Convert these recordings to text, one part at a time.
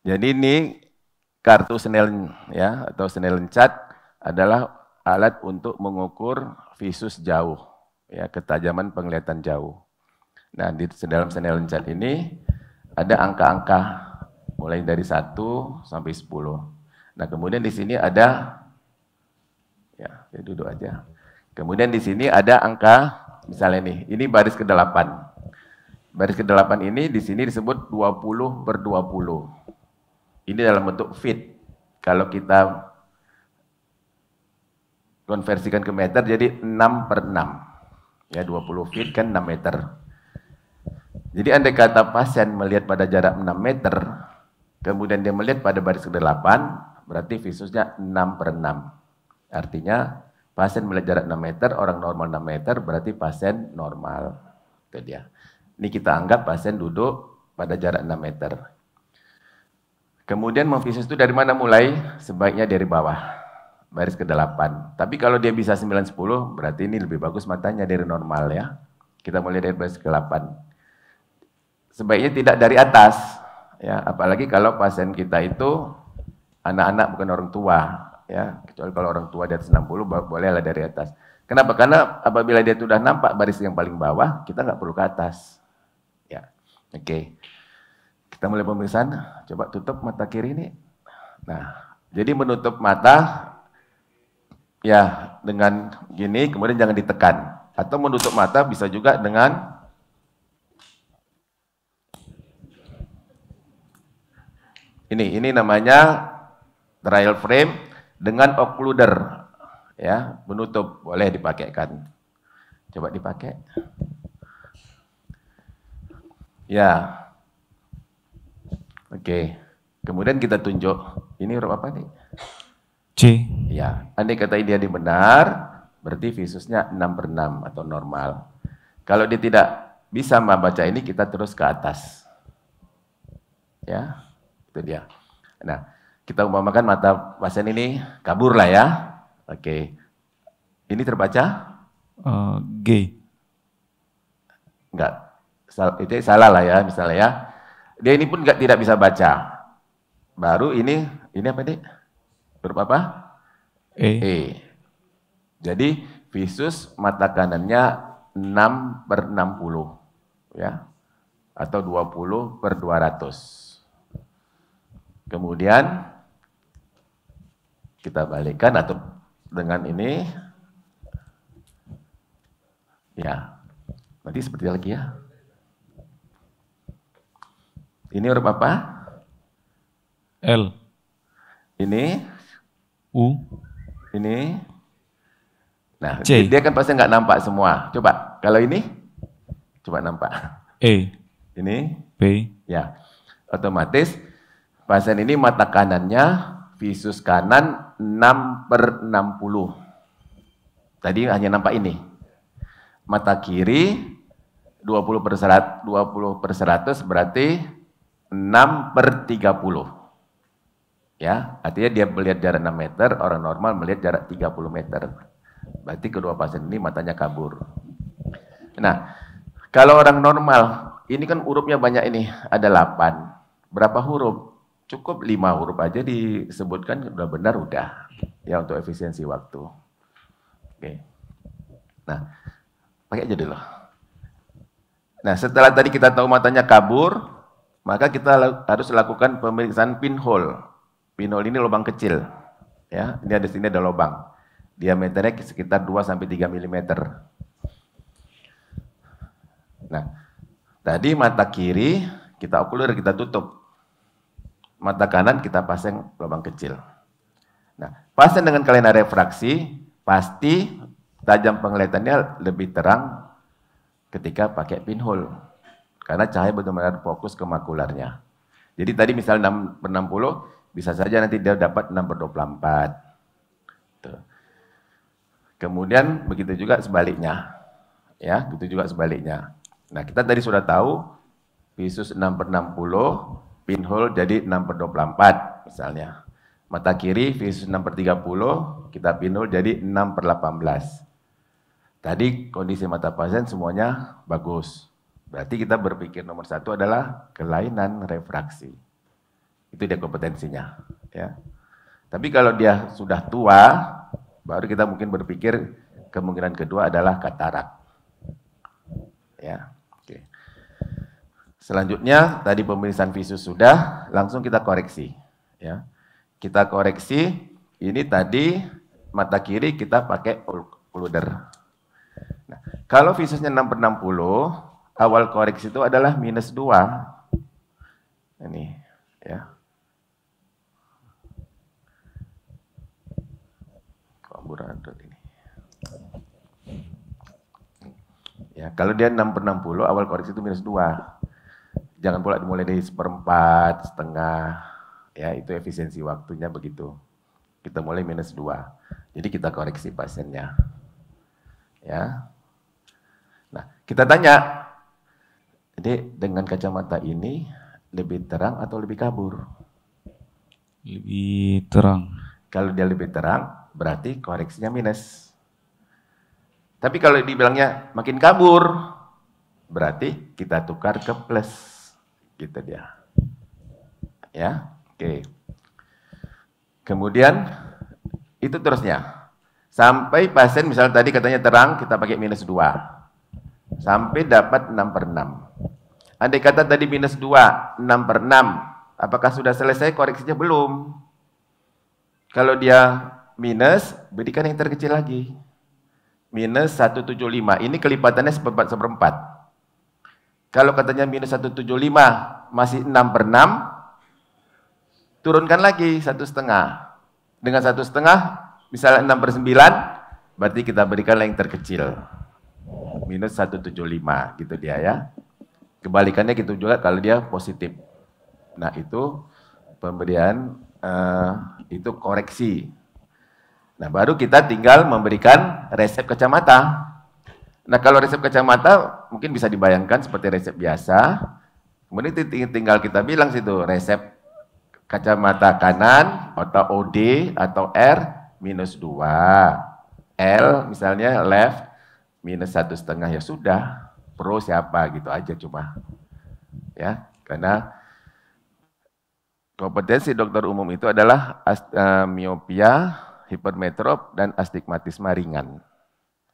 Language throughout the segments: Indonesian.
Jadi ini kartu Snellen ya atau Snellen chart adalah alat untuk mengukur visus jauh ya ketajaman penglihatan jauh. Nah, di dalam Snellen chart ini ada angka-angka mulai dari 1 sampai 10. Nah, kemudian di sini ada ya, ya duduk aja. Kemudian di sini ada angka misalnya nih, ini baris ke-8. Baris ke-8 ini di sini disebut 20 per 20. Ini dalam bentuk feet. Kalau kita konversikan ke meter jadi 6 per 6. Ya 20 feet kan 6 meter. Jadi andai kata pasien melihat pada jarak 6 meter, kemudian dia melihat pada baris ke-8, berarti visusnya 6 per 6. Artinya pasien melihat jarak 6 meter, orang normal 6 meter, berarti pasien normal. Itu dia. Ini kita anggap pasien duduk pada jarak 6 meter. Kemudian memvisus itu dari mana mulai? Sebaiknya dari bawah, baris ke-8. Tapi kalau dia bisa 9-10, berarti ini lebih bagus matanya dari normal ya. Kita mulai dari baris ke-8. Sebaiknya tidak dari atas, ya. Apalagi kalau pasien kita itu anak-anak bukan orang tua, ya. Kecuali kalau orang tua di atas 60, bolehlah dari atas. Kenapa? Karena apabila dia sudah nampak baris yang paling bawah, kita nggak perlu ke atas. Ya, oke. Okay. Kita mulai pemeriksaan, coba tutup mata kiri ini. Nah, jadi menutup mata ya dengan gini, kemudian jangan ditekan. Atau menutup mata bisa juga dengan ini, ini namanya trial frame dengan occluder ya, menutup boleh dipakaikan. Coba dipakai. Ya, Oke. Kemudian kita tunjuk. Ini huruf apa nih? C. Ya. Andai kata dia benar, berarti visusnya 6 per 6 atau normal. Kalau dia tidak bisa membaca ini, kita terus ke atas. Ya, itu dia. Nah, kita umpamakan mata pasien ini kabur lah ya. Oke. Ini terbaca? Uh, G. Enggak. Itu salah lah ya, misalnya ya. Dia ini pun nggak tidak bisa baca. Baru ini, ini apa nih? Huruf apa? E. e. Jadi visus mata kanannya 6 per 60. Ya. Atau 20 per 200. Kemudian kita balikkan atau dengan ini. Ya. Nanti seperti lagi ya. Ini huruf apa? L. Ini? U. Ini? Nah, C. dia kan pasti nggak nampak semua. Coba, kalau ini? Coba nampak. E. Ini? P. Ya, otomatis pasien ini mata kanannya visus kanan 6 per 60. Tadi hanya nampak ini. Mata kiri 20 per 100, 20 per 100 berarti 6 per 30. Ya, artinya dia melihat jarak 6 meter, orang normal melihat jarak 30 meter. Berarti kedua pasien ini matanya kabur. Nah, kalau orang normal, ini kan hurufnya banyak ini, ada 8. Berapa huruf? Cukup 5 huruf aja disebutkan udah benar udah. Ya untuk efisiensi waktu. Oke. Nah, pakai aja dulu. Nah, setelah tadi kita tahu matanya kabur, maka kita harus lakukan pemeriksaan pinhole. Pinhole ini lubang kecil. Ya, ini ada sini ada lubang. Diameternya sekitar 2 sampai 3 mm. Nah, tadi mata kiri kita okuler kita tutup. Mata kanan kita pasang lubang kecil. Nah, pasien dengan kelainan refraksi pasti tajam penglihatannya lebih terang ketika pakai pinhole. Karena cahaya benar-benar fokus ke makularnya. Jadi tadi misalnya 6 per 60, bisa saja nanti dia dapat 6 per 24. Tuh. Kemudian begitu juga sebaliknya. Ya, begitu juga sebaliknya. Nah, kita tadi sudah tahu visus 6 per 60, pinhole jadi 6 per 24 misalnya. Mata kiri visus 6 per 30, kita pinhole jadi 6 per 18. Tadi kondisi mata pasien semuanya bagus. Berarti kita berpikir nomor satu adalah kelainan refraksi. Itu dia kompetensinya. Ya. Tapi kalau dia sudah tua, baru kita mungkin berpikir kemungkinan kedua adalah katarak. Ya, oke. Selanjutnya tadi pemeriksaan visus sudah, langsung kita koreksi. Ya, kita koreksi. Ini tadi mata kiri kita pakai occluder. Nah, kalau visusnya 6 per 60, awal koreksi itu adalah minus 2. Ini, ya. Amburadul ini. Ya, kalau dia 6 per 60, awal koreksi itu minus 2. Jangan pula dimulai dari seperempat, setengah. Ya, itu efisiensi waktunya begitu. Kita mulai minus 2. Jadi kita koreksi pasiennya. Ya. Nah, kita tanya, jadi dengan kacamata ini lebih terang atau lebih kabur? Lebih terang. Kalau dia lebih terang, berarti koreksinya minus. Tapi kalau dibilangnya makin kabur, berarti kita tukar ke plus. Gitu dia. Ya, oke. Kemudian itu terusnya. Sampai pasien misalnya tadi katanya terang, kita pakai minus 2. Sampai dapat 6 per 6. Andai kata tadi minus 2, 6 per 6. Apakah sudah selesai koreksinya? Belum. Kalau dia minus, berikan yang terkecil lagi. Minus 175. Ini kelipatannya seperempat seperempat. Kalau katanya minus 175 masih 6 per 6, turunkan lagi satu setengah. Dengan satu setengah, misalnya 6 per 9, berarti kita berikan yang terkecil. Minus 175 gitu dia ya. Kebalikannya gitu juga kalau dia positif. Nah itu pemberian uh, itu koreksi Nah, baru kita tinggal memberikan resep kacamata. Nah, kalau resep kacamata mungkin bisa dibayangkan seperti resep biasa. Kemudian tinggal kita bilang situ resep kacamata kanan atau OD atau R minus 2. L misalnya left minus satu setengah ya sudah. Pro siapa gitu aja cuma. Ya, karena kompetensi dokter umum itu adalah uh, miopia, hipermetrop, dan astigmatisme ringan.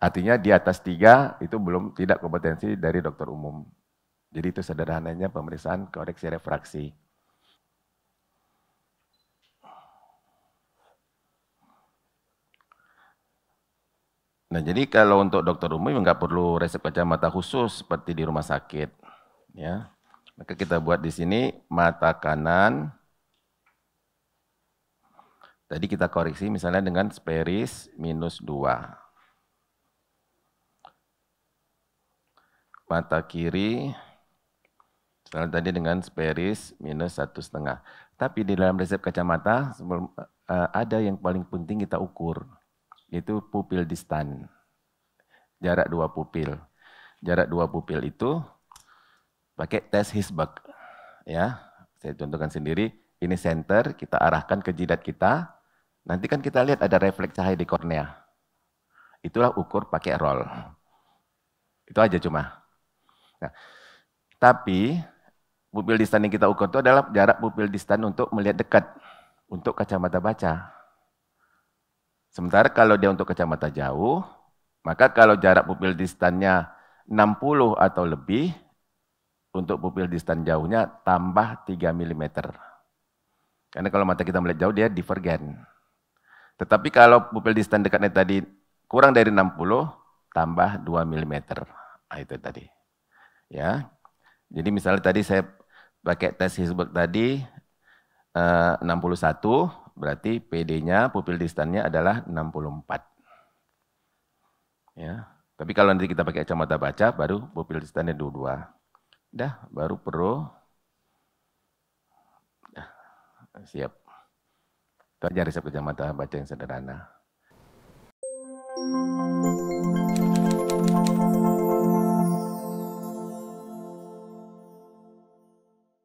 Artinya di atas tiga itu belum tidak kompetensi dari dokter umum. Jadi itu sederhananya pemeriksaan koreksi refraksi. Nah jadi kalau untuk dokter umum nggak perlu resep kacamata khusus seperti di rumah sakit, ya. Maka kita buat di sini mata kanan Tadi kita koreksi misalnya dengan speris minus 2. Mata kiri, misalnya tadi dengan speris minus satu setengah. Tapi di dalam resep kacamata uh, ada yang paling penting kita ukur, yaitu pupil distan. Jarak dua pupil. Jarak dua pupil itu pakai tes Hisbach. Ya, saya contohkan sendiri. Ini center, kita arahkan ke jidat kita, Nanti kan kita lihat ada refleks cahaya di kornea. Itulah ukur pakai roll. Itu aja cuma. Nah, tapi pupil distan yang kita ukur itu adalah jarak pupil distan untuk melihat dekat untuk kacamata baca. Sementara kalau dia untuk kacamata jauh, maka kalau jarak pupil distannya 60 atau lebih, untuk pupil distan jauhnya tambah 3 mm. Karena kalau mata kita melihat jauh, dia divergen. Tetapi kalau pupil distan dekatnya tadi kurang dari 60, tambah 2 mm. Nah, itu tadi. Ya. Jadi misalnya tadi saya pakai tes Hizbuk tadi eh, 61, berarti PD-nya, pupil distannya adalah 64. Ya. Tapi kalau nanti kita pakai kacamata baca, baru pupil distannya 22. Dah, baru pro. Dah, siap. Itu aja resep kacamata baca yang sederhana.